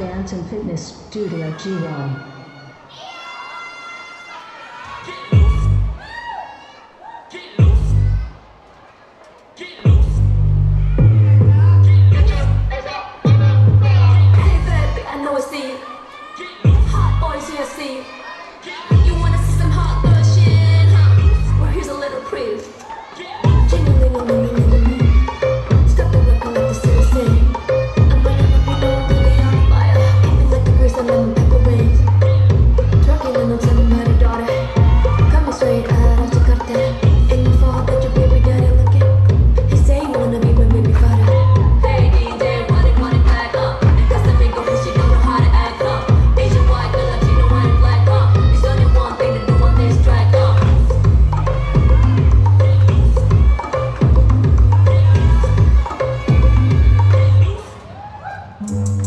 Dance and Fitness Studio G1. Bad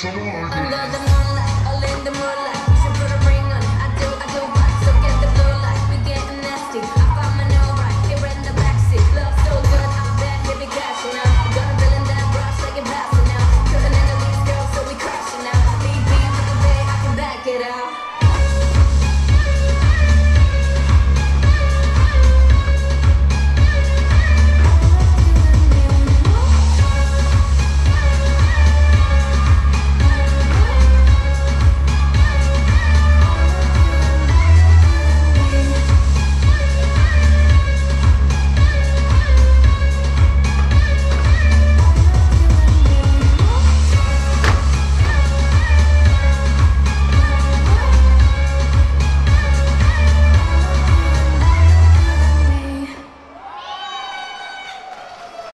Under the